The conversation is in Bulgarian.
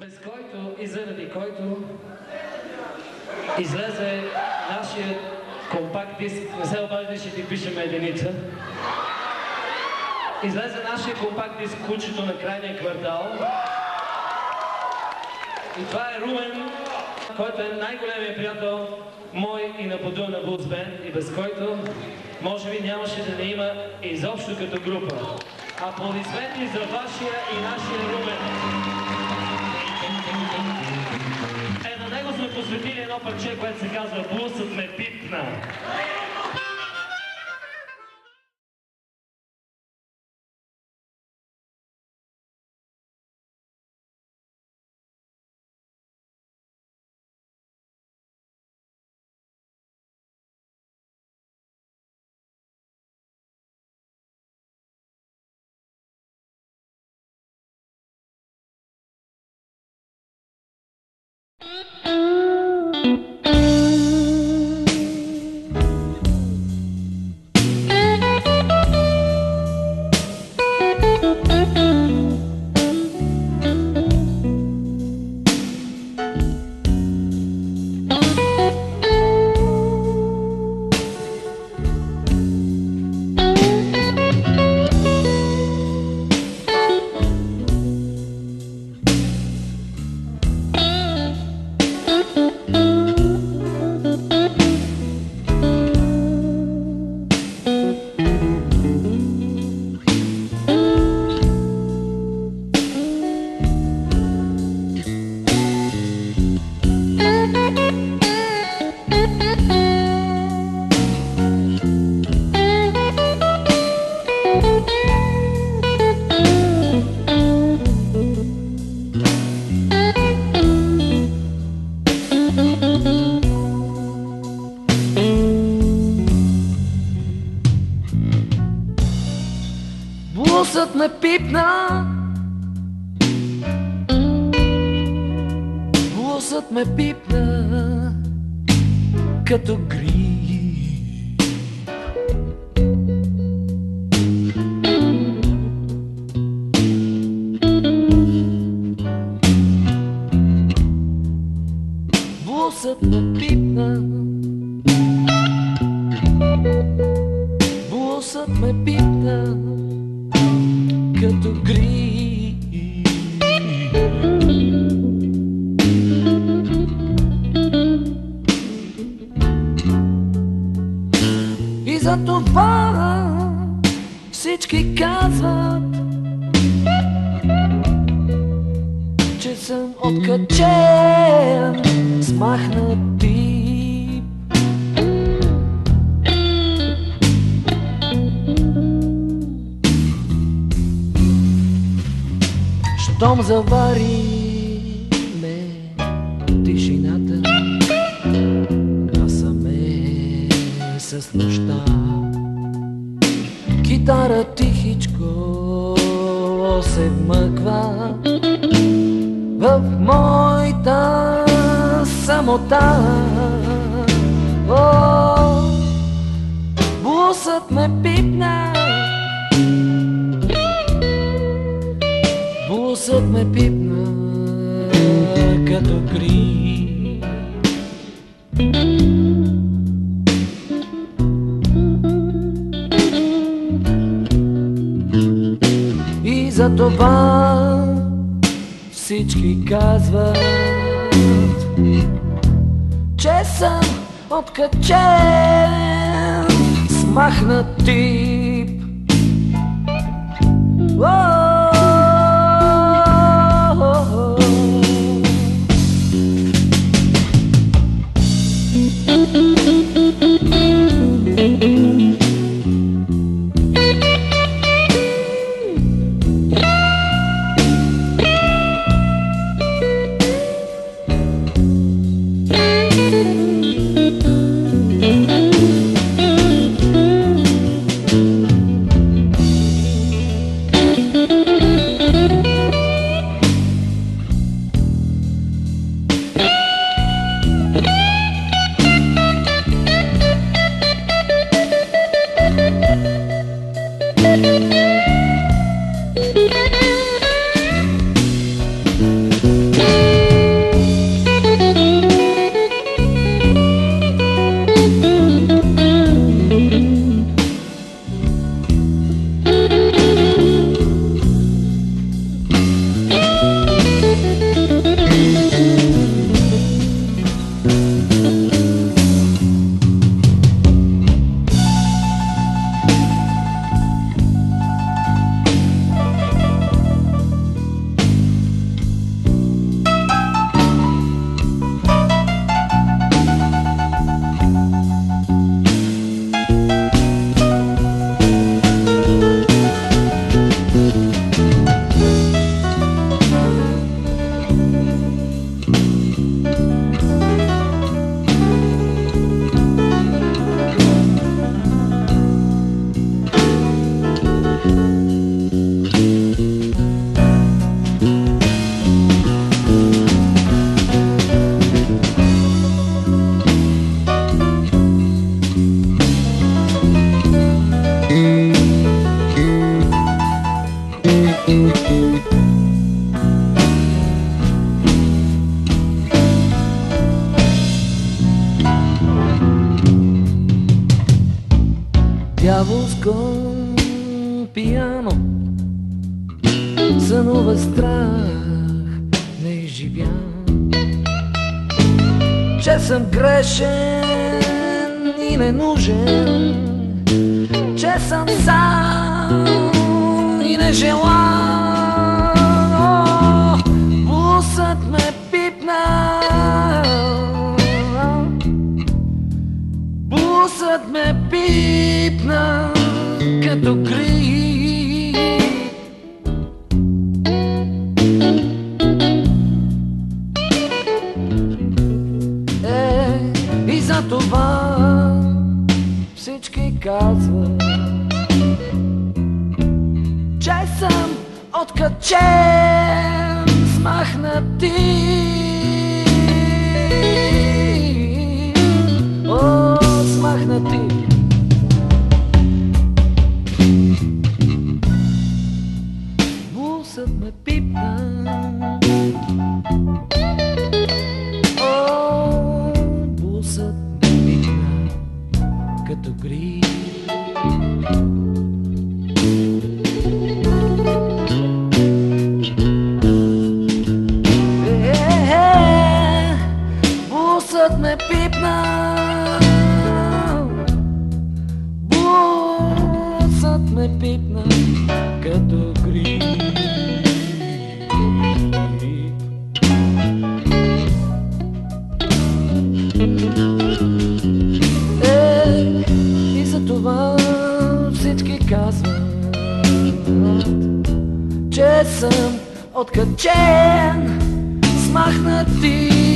без който и заради който излезе нашия компакт диск. Не се обаждай, ще ти пишем единица. Излезе нашия компакт диск Кучето на крайния квартал. И това е Румен, който е най-големият приятел мой и на Подуя на Булс и без който може би нямаше да не има изобщо като група. Аплодисменти за вашия и нашия Румен. Едно парче, което се казва Блусът ме пипна. Блусът ме пипна. Блусът ме пипна Като гри Блусът ме пипна като гри. И за това всички казват, че съм откачен, смахнат Щом завари ме тишината. Насаме с нощта Китара тихичко се вмъква В моята самота ме пипна като гри. И за това всички казват, че съм откачен, смахнат тип. Пияно Сънува страх не изживян Че съм грешен и ненужен. Че съм сам и не желан Бусът ме пипна. Бусът ме пипна като грип be пипна Бусът ме пипна като грип Е, и за това всички казват, че съм откачен, смахнати